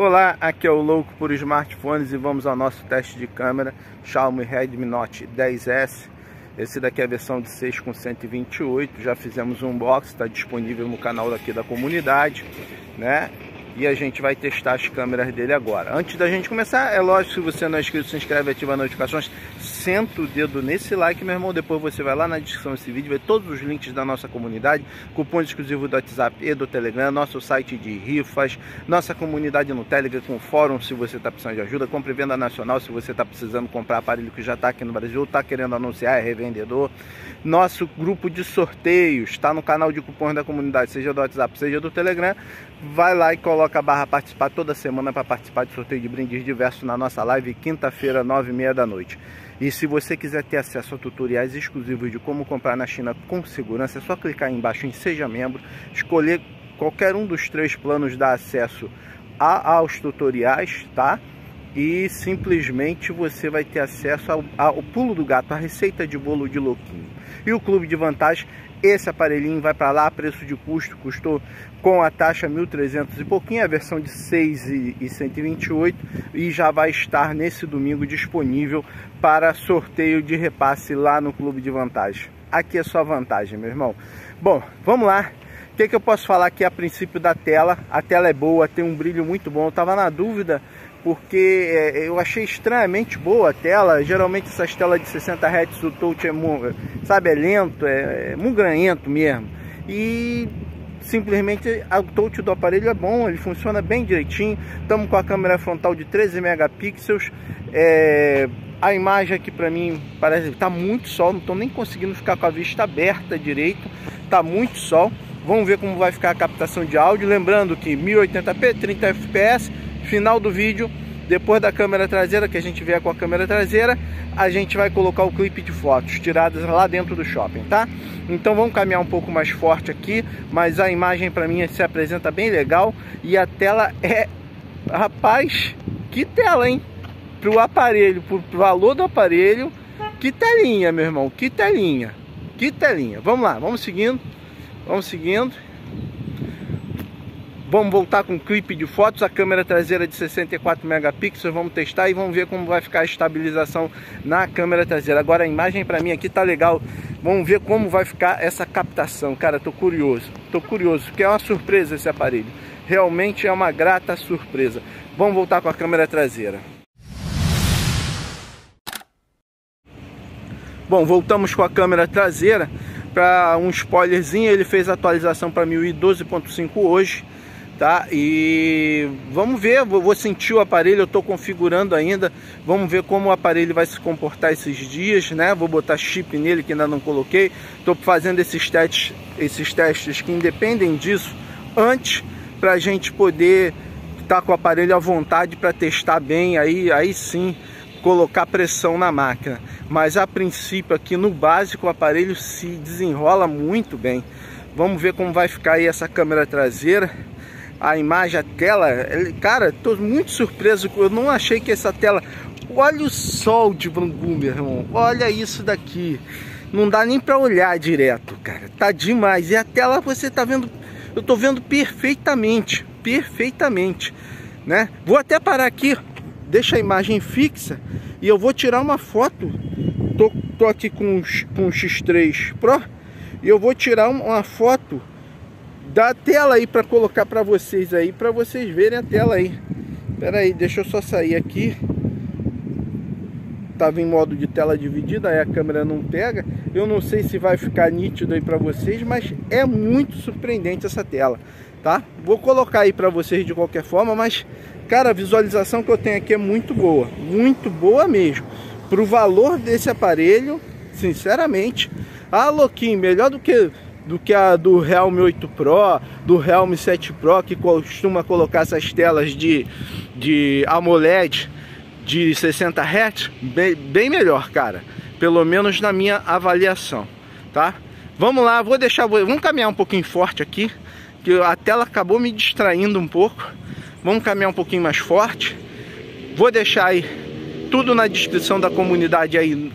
Olá, aqui é o Louco por Smartphones e vamos ao nosso teste de câmera Xiaomi Redmi Note 10S. Esse daqui é a versão de 6 com 128, já fizemos um unboxing, está disponível no canal aqui da comunidade, né? E a gente vai testar as câmeras dele agora. Antes da gente começar, é lógico, se você não é inscrito, se inscreve, ativa as notificações, senta o dedo nesse like, meu irmão, depois você vai lá na descrição desse vídeo, vê todos os links da nossa comunidade, cupom exclusivo do WhatsApp e do Telegram, nosso site de rifas, nossa comunidade no Telegram com fórum se você está precisando de ajuda, compra e venda nacional se você está precisando comprar aparelho que já está aqui no Brasil, está querendo anunciar, é revendedor, nosso grupo de sorteios, está no canal de cupons da comunidade, seja do WhatsApp, seja do Telegram, vai lá e coloca a barra participar toda semana para participar de sorteio de brindes diversos na nossa live, quinta-feira, nove e meia da noite. E se você quiser ter acesso a tutoriais exclusivos de como comprar na China com segurança, é só clicar embaixo em Seja Membro, escolher qualquer um dos três planos dá acesso a, aos tutoriais, tá? E simplesmente você vai ter acesso ao, ao pulo do gato, a receita de bolo de louquinho. E o clube de vantagem esse aparelhinho vai para lá, preço de custo, custou com a taxa 1.300 e pouquinho, a versão de 6 e 128 e já vai estar nesse domingo disponível para sorteio de repasse lá no Clube de Vantagem. Aqui é só vantagem, meu irmão. Bom, vamos lá. O que, que eu posso falar aqui a princípio da tela? A tela é boa, tem um brilho muito bom. Eu estava na dúvida porque é, eu achei extremamente boa a tela. Geralmente essas telas de 60 Hz o touch é, sabe, é lento, é, é mugranhento mesmo. E simplesmente o touch do aparelho é bom, ele funciona bem direitinho. Estamos com a câmera frontal de 13 megapixels. É, a imagem aqui para mim parece tá muito sol, não estou nem conseguindo ficar com a vista aberta direito. Tá muito sol. Vamos ver como vai ficar a captação de áudio. Lembrando que 1080p, 30 fps Final do vídeo, depois da câmera traseira, que a gente vier com a câmera traseira, a gente vai colocar o clipe de fotos tiradas lá dentro do shopping, tá? Então vamos caminhar um pouco mais forte aqui, mas a imagem para mim se apresenta bem legal e a tela é... Rapaz, que tela, hein? Pro aparelho, pro valor do aparelho, que telinha, meu irmão, que telinha, que telinha. Vamos lá, vamos seguindo, vamos seguindo. Vamos voltar com clipe de fotos, a câmera traseira de 64 megapixels, vamos testar e vamos ver como vai ficar a estabilização na câmera traseira. Agora a imagem para mim aqui tá legal, vamos ver como vai ficar essa captação. Cara, tô curioso, tô curioso, porque é uma surpresa esse aparelho. Realmente é uma grata surpresa. Vamos voltar com a câmera traseira. Bom, voltamos com a câmera traseira para um spoilerzinho, ele fez atualização para 1012.5 hoje tá? E vamos ver, vou sentir o aparelho, eu estou configurando ainda, vamos ver como o aparelho vai se comportar esses dias, né? Vou botar chip nele que ainda não coloquei, estou fazendo esses testes, esses testes que independem disso antes para a gente poder estar tá com o aparelho à vontade para testar bem, aí, aí sim colocar pressão na máquina. Mas a princípio aqui no básico o aparelho se desenrola muito bem. Vamos ver como vai ficar aí essa câmera traseira a imagem, a tela, cara, tô muito surpreso, eu não achei que essa tela, olha o sol de Bangu, meu irmão, olha isso daqui, não dá nem para olhar direto, cara, tá demais, e a tela você tá vendo, eu tô vendo perfeitamente, perfeitamente, né, vou até parar aqui, deixa a imagem fixa, e eu vou tirar uma foto, tô, tô aqui com, com o X3 Pro, e eu vou tirar uma foto da tela aí para colocar para vocês aí, para vocês verem a tela aí. Espera aí, deixa eu só sair aqui. Tava em modo de tela dividida, aí a câmera não pega. Eu não sei se vai ficar nítido aí para vocês, mas é muito surpreendente essa tela, tá? Vou colocar aí para vocês de qualquer forma, mas cara, a visualização que eu tenho aqui é muito boa, muito boa mesmo. Pro valor desse aparelho, sinceramente, ah, louquinho, melhor do que do que a do Realme 8 Pro, do Realme 7 Pro, que costuma colocar essas telas de, de AMOLED de 60 Hz, bem, bem melhor, cara. Pelo menos na minha avaliação, tá? Vamos lá, vou deixar, vamos caminhar um pouquinho forte aqui, que a tela acabou me distraindo um pouco. Vamos caminhar um pouquinho mais forte. Vou deixar aí tudo na descrição da comunidade aí,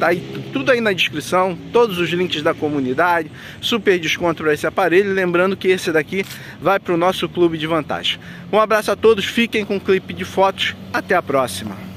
tá aí tudo aí na descrição, todos os links da comunidade, super desconto para esse aparelho, lembrando que esse daqui vai para o nosso clube de vantagem. Um abraço a todos, fiquem com o clipe de fotos, até a próxima.